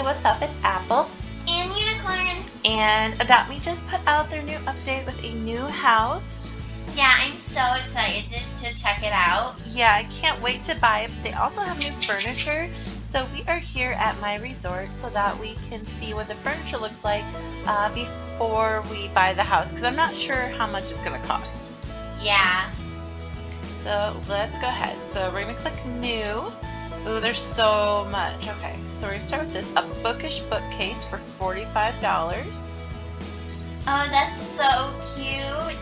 Hey, what's up? It's Apple. And Unicorn. And Adopt Me just put out their new update with a new house. Yeah, I'm so excited to check it out. Yeah, I can't wait to buy it. They also have new furniture. So we are here at my resort so that we can see what the furniture looks like uh, before we buy the house because I'm not sure how much it's going to cost. Yeah. So let's go ahead. So we're going to click new. Ooh, there's so much. Okay, so we're to start with this. A bookish bookcase for $45. Oh, that's so cute.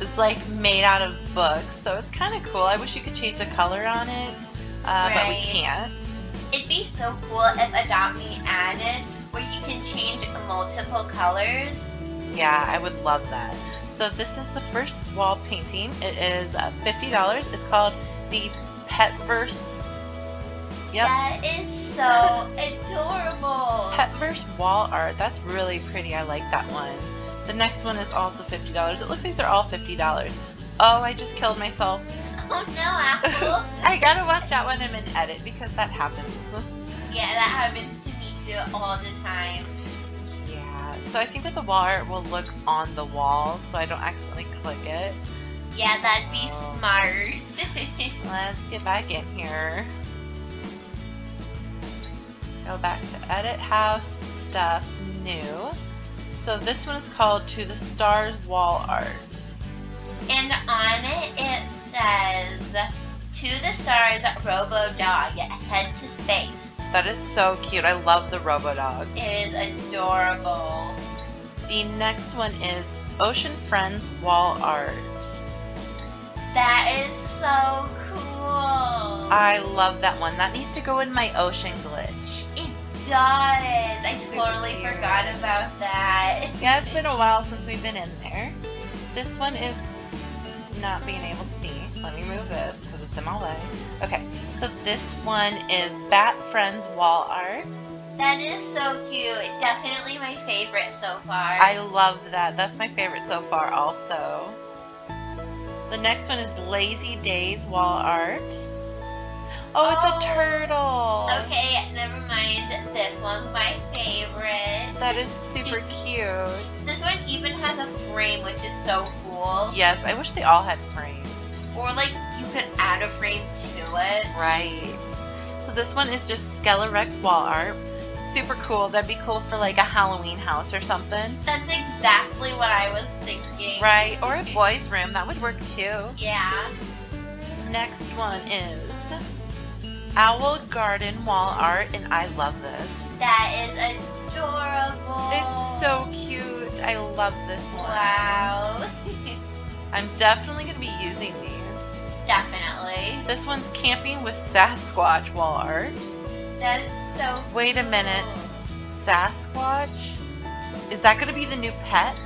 It's like made out of books, so it's kind of cool. I wish you could change the color on it, uh, right. but we can't. It'd be so cool if Adopt Me added where you can change multiple colors. Yeah, I would love that. So this is the first wall painting. It is uh, $50. It's called the Petverse. Yep. That is so adorable. Petverse wall art. That's really pretty. I like that one. The next one is also $50. It looks like they're all $50. Oh, I just killed myself. Oh no, Apple. I gotta watch out when I'm in edit because that happens. yeah, that happens to me too all the time. Yeah, so I think with the wall art will look on the wall so I don't accidentally click it. Yeah, that'd be oh. smart. Let's get back in here. Go back to edit house, stuff, new. So this one is called To the Stars Wall Art. And on it, it says, To the Stars Robo Dog, head to space. That is so cute. I love the Robo Dog. It is adorable. The next one is Ocean Friends Wall Art. That is so cool. I love that one. That needs to go in my ocean glitch. It does. I totally forgot about that. Yeah, it's been a while since we've been in there. This one is not being able to see. Let me move this because it's in my way. Okay, so this one is Bat Friends wall art. That is so cute. Definitely my favorite so far. I love that. That's my favorite so far also. The next one is Lazy Days wall art. Oh, it's oh, a turtle. Okay, never mind. This one's my favorite. That is super cute. This one even has a frame, which is so cool. Yes, I wish they all had frames. Or like you could add a frame to it. Right. So this one is just Skelerex wall art. Super cool. That'd be cool for like a Halloween house or something. That's exactly what I was thinking. Right. Or a boy's room. That would work too. Yeah. Next one is Owl Garden wall art, and I love this. That is adorable. It's so cute. I love this one. Wow. I'm definitely going to be using these. Definitely. This one's Camping with Sasquatch wall art. That is so Wait cool. a minute. Sasquatch? Is that going to be the new pet?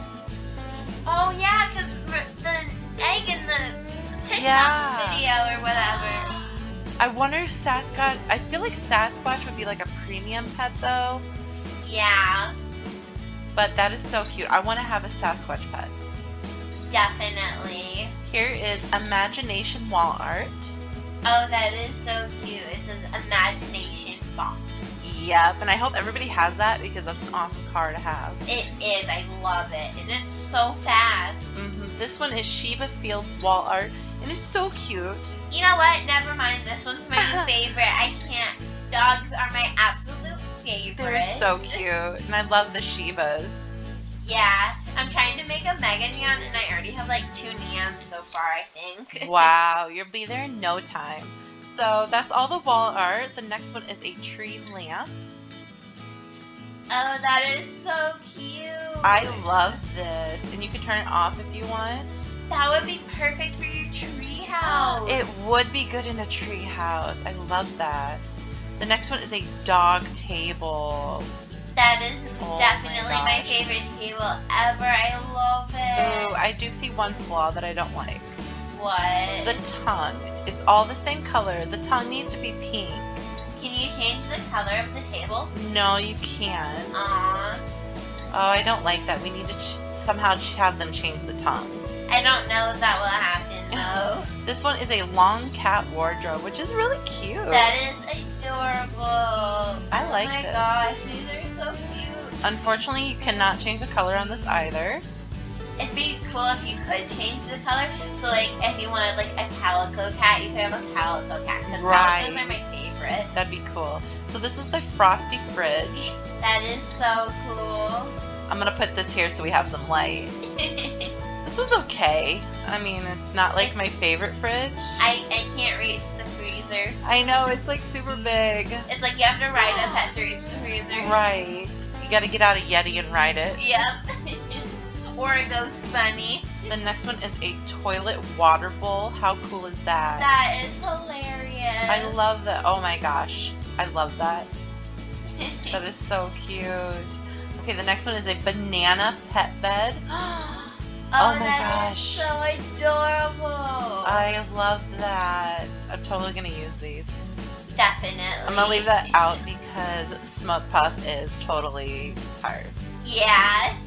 Oh, yeah, because the egg in the TikTok yeah. video or whatever. I wonder if Sasquatch. I feel like Sasquatch would be like a premium pet though. Yeah. But that is so cute. I want to have a Sasquatch pet. Definitely. Here is Imagination wall art. Oh, that is so cute. It says Imagination box. Yep, and I hope everybody has that because that's an awesome car to have. It is. I love it. And it's so fast. Mm-hmm. This one is Shiba Fields wall art. And it's so cute. You know what? Never mind. This one's my favorite. I can't. Dogs are my absolute favorite. They're so cute. And I love the Shibas. Yeah. I'm trying to make a mega neon and I already have like two neons so far, I think. wow. You'll be there in no time. So that's all the wall art. The next one is a tree lamp. Oh, that is so cute. I love this. And you can turn it off if you want. That would be perfect for your tree house. It would be good in a tree house. I love that. The next one is a dog table. That is oh definitely my, my, favorite table ever. I love it. Ooh, I do see one flaw that I don't like. What? The tongue. It's all the same color. The tongue needs to be pink. Can you change the color of the table? No, you can't. Aww. Oh, I don't like that. We need to somehow have them change the tongue. I don't know if that will happen though. this one is a long cat wardrobe, which is really cute. That is adorable. I oh like it. Oh my this. gosh, these are so cute. Unfortunately, you cannot change the color on this either. It'd be cool if you could change the color. So like if you wanted like a calico cat, you could have a calico cat. Because Right. calicos are my favorite. That'd be cool. So this is the frosty fridge. That is so cool. I'm gonna put this here so we have some light. This was okay. I mean, it's not like my favorite fridge. I, I can't reach the freezer. I know, it's like super big. It's like you have to ride a pet to reach the freezer. Right. You gotta get out a Yeti and ride it. Yep. or a ghost bunny. The next one is a toilet water bowl. How cool is that? That is hilarious. I love that. Oh my gosh. I love that. That is so cute. Okay, the next one is a banana pet bed. Oh, Oh my that is gosh. so adorable. I love that. I'm totally gonna use these. Definitely. I'm gonna leave that out because Smoke Puff is totally tired. Yeah.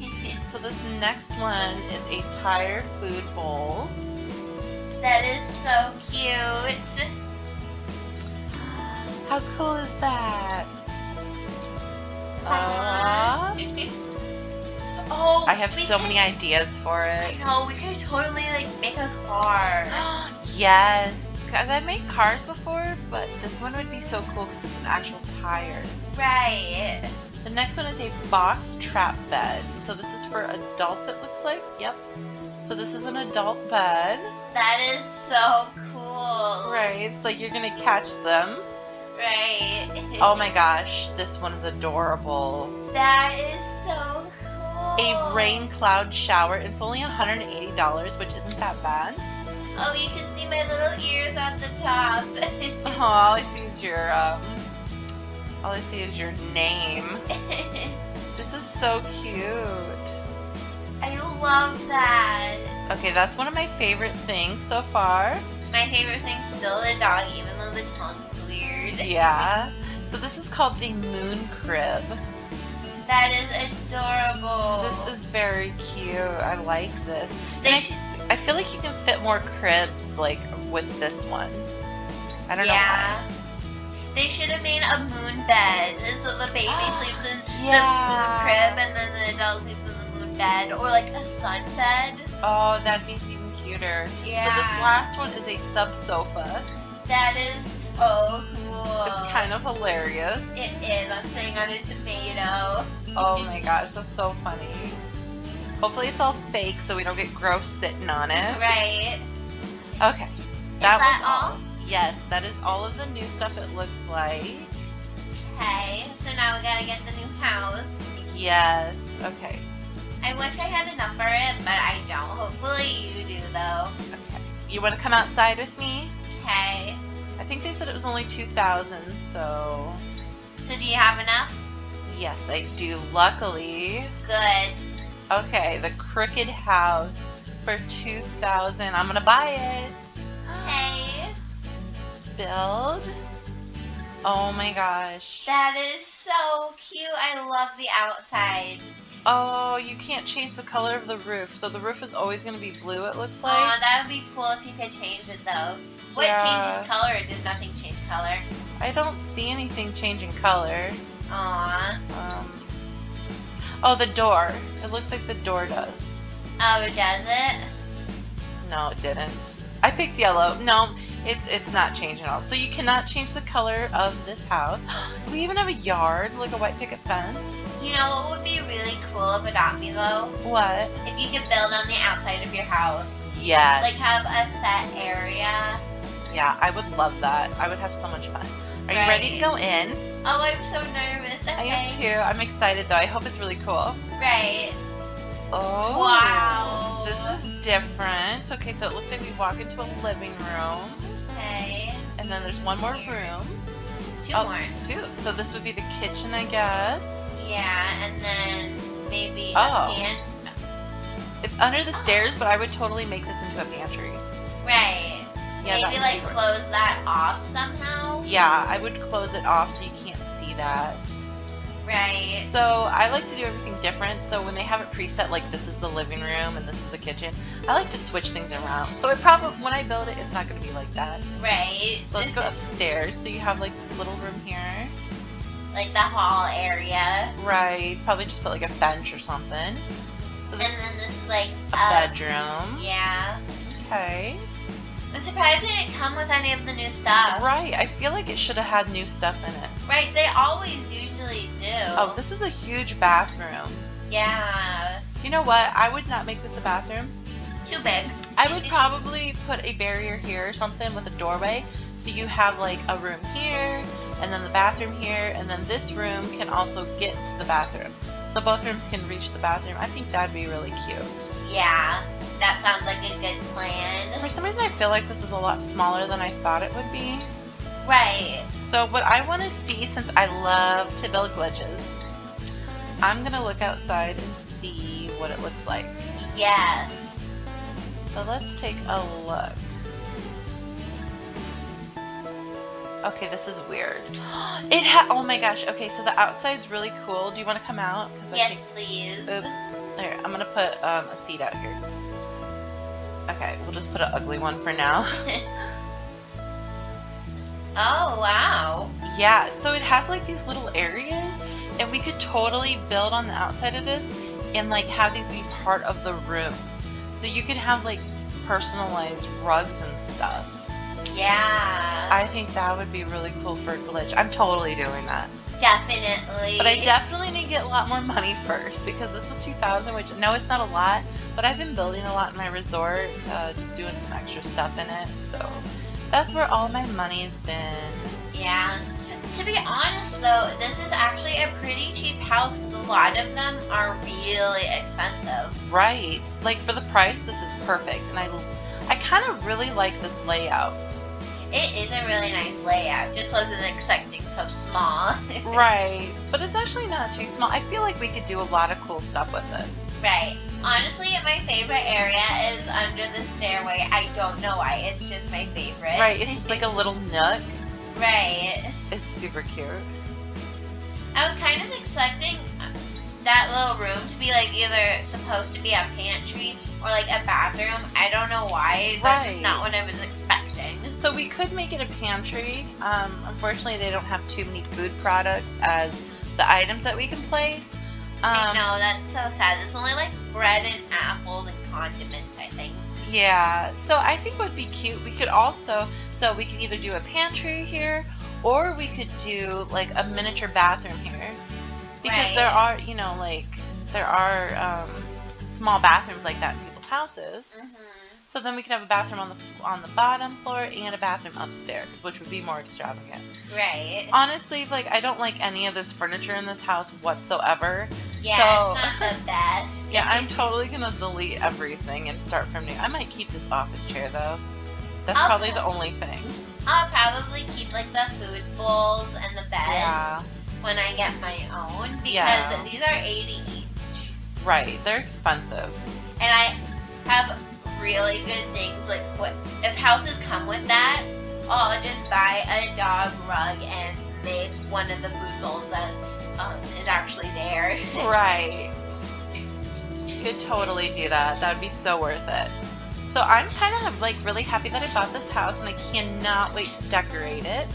So this next one is a tire food bowl. that is so cute. How cool is that? Aw. Oh, I have so could- many ideas for it. I know, we could totally like make a car. yes, because I've made cars before, but this one would be so cool because it's an actual tire. right. The next one is a box trap bed. So this is for adults, it looks like. Yep. So this is an adult bed. That is so cool. Right. It's like you're gonna catch them. Right. Oh my gosh, this one is adorable. That is so cool. A rain cloud shower. It's only $180, which isn't that bad. Oh, you can see my little ears on the top. Oh, all I see is your um. All I see is your name. This is so cute. I love that. Okay, that's one of my favorite things so far. My favorite thing's still the dog, even though the tongue's weird. Yeah. So this is called the moon crib. That is adorable. This is very cute. I like this. They And I, I feel like you can fit more cribs like with this one. I don't know why. yeah. They should have made a moon bed so the baby sleeps in know the moon crib and then the adult sleeps in the moon bed or like a sun bed. Oh, that'd be even cuter. Yeah. So this last one is a sub sofa. That is so cool. It's kind of hilarious. It is. I'm sitting on a tomato. Oh my gosh, that's so funny. Hopefully it's all fake so we don't get gross sitting on it. Right. Okay. Is That that was all? Yes, that is all of the new stuff it looks like. Okay. So now we gotta get the new house. Yes. Okay. I wish I had enough for it, but I don't. Hopefully you do though. Okay. You want to come outside with me? Okay. I think they said it was only 2000 so So do you have enough? yes, I do. Luckily. Good. Okay, the crooked house for 2000 I'm going to buy it. Hey. Build. Oh my gosh. That is so cute. I love the outside. Oh, you can't change the color of the roof. So the roof is always going to be blue, it looks like. like. that would be cool if you could change it though. What Yeah. changes color or does nothing change color? I don't see anything changing color. Aw. Um, oh, the door. It looks like the door does. Oh, does it? No, it didn't. I picked yellow. No, it's it's not changing at all. So you cannot change the color of this house. we even have a yard, like a white picket fence. You know what would be really cool of Adopt Me though? What? If you could build on the outside of your house. Yes. Like have a set area. yeah, I would love that. I would have so much fun. Are you ready to go in? Oh, I'm so nervous. Okay. I am too. I'm excited though. I hope it's really cool. Right. Oh. Wow. This is different. Okay, so it looks like we walk into a living room, Okay. and then there's one more room. Two Oh, more. Two. So this would be the kitchen, I guess. Yeah, and then maybe Oh. a pan. It's under the stairs, but I would totally make this into a pantry. Right. Yeah, maybe like close that off somehow. Yeah, I would close it off so you can't see that. Right. So I like to do everything different. So when they have it preset, like this is the living room and this is the kitchen, I like to switch things around. So it probably when I build it, it's not going to be like that. Right. So let's go upstairs. So you have like this little room here. like the hall area. Right. Probably just put like a bench or something. So this And then this is like a uh, bedroom. Yeah. Okay. I'm surprised it didn't come with any of the new stuff. Right. I feel like it should have had new stuff in it. Right, they always usually do. Oh, this is a huge bathroom. Yeah. You know what? I would not make this a bathroom. Too big. I would probably put a barrier here or something with a doorway. So you have like a room here, and then the bathroom here, and then this room can also get to the bathroom. So both rooms can reach the bathroom. I think that'd be really cute. Yeah. That sounds some reason, I feel like this is a lot smaller than I thought it would be. Right. So what I want to see, since I love to build glitches, I'm gonna look outside and see what it looks like. Yes. So let's take a look. Okay, this is weird. It ha- oh my gosh. Okay, so the outside's really cool. Do you want to come out? Yes, please. Oops. There, I'm gonna put um, a seat out here. Okay, we'll just put an ugly one for now. oh, wow. Yeah, so it has like these little areas, and we could totally build on the outside of this and like have these be part of the rooms. So you could have like personalized rugs and stuff. Yeah. I think that would be really cool for a glitch. I'm totally doing that. Definitely. But I definitely need to get a lot more money first because this was 2000 which no it's not a lot, but I've been building a lot in my resort, uh, just doing some extra stuff in it. So that's where all my money has been. Yeah. To be honest, though, this is actually a pretty cheap house because a lot of them are really expensive. Right. Like for the price, this is perfect, and I, I kind of really like this layout. It is a really nice layout. Just wasn't expecting so small. right. But it's actually not too small. I feel like we could do a lot of cool stuff with this. Right. Honestly, my favorite area is under the stairway. I don't know why. It's just my favorite. Right. It's just like a little nook. right. It's super cute. I was kind of expecting that little room to be like either supposed to be a pantry or like a bathroom. I don't know why. That's just not what I was expecting. So we could make it a pantry. Um, unfortunately, they don't have too many food products as the items that we can place. I Um, know, that's so sad. It's only like bread and apples and condiments, I think. Yeah. So I think would be cute, we could also, so we could either do a pantry here or we could do like a miniature bathroom here. Because Right. there are, you know, like, there are um, small bathrooms like that in people's houses. Mm-hmm. So then we could have a bathroom on the on the bottom floor and a bathroom upstairs, which would be more extravagant. Right. Honestly, like I don't like any of this furniture in this house whatsoever. Yeah, So- it's not the best. Yeah, I'm totally gonna delete everything and start from new. I might keep this office chair though. That's Okay. probably the only thing. I'll probably keep like the food bowls and the bed Yeah, when I get my own because Yeah. these are 80 each. right. They're expensive. And I have really good things like what if houses come with that, I'll just buy a dog rug and make one of the food bowls that um, is actually there. Right. You could totally do that. That would be so worth it. So I'm kind of like really happy that I bought this house and I cannot wait to decorate it.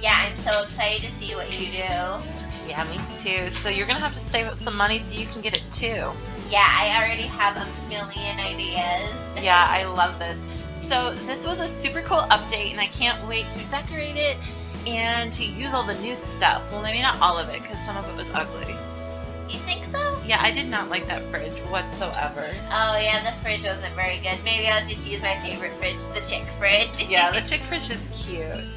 yeah, I'm so excited to see what you do. Yeah, me too. So you're gonna have to save up some money so you can get it too. Yeah, I already have a million ideas. Yeah, I love this. So this was a super cool update and I can't wait to decorate it and to use all the new stuff. Well, maybe not all of it because some of it was ugly. You think so? Yeah, I did not like that fridge whatsoever. Oh yeah, the fridge wasn't very good. Maybe I'll just use my favorite fridge, the chick fridge. Yeah, the chick fridge is cute.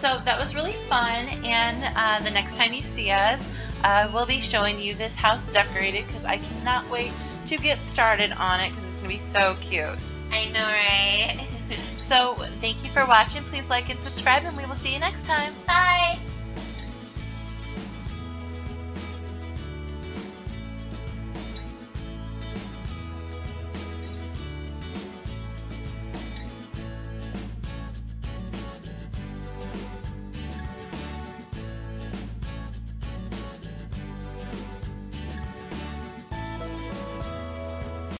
So that was really fun and uh, the next time you see us, uh, we'll be showing you this house decorated because I cannot wait to get started on it because it's going to be so cute. I know, right? So thank you for watching. Please like and subscribe and we will see you next time. Bye.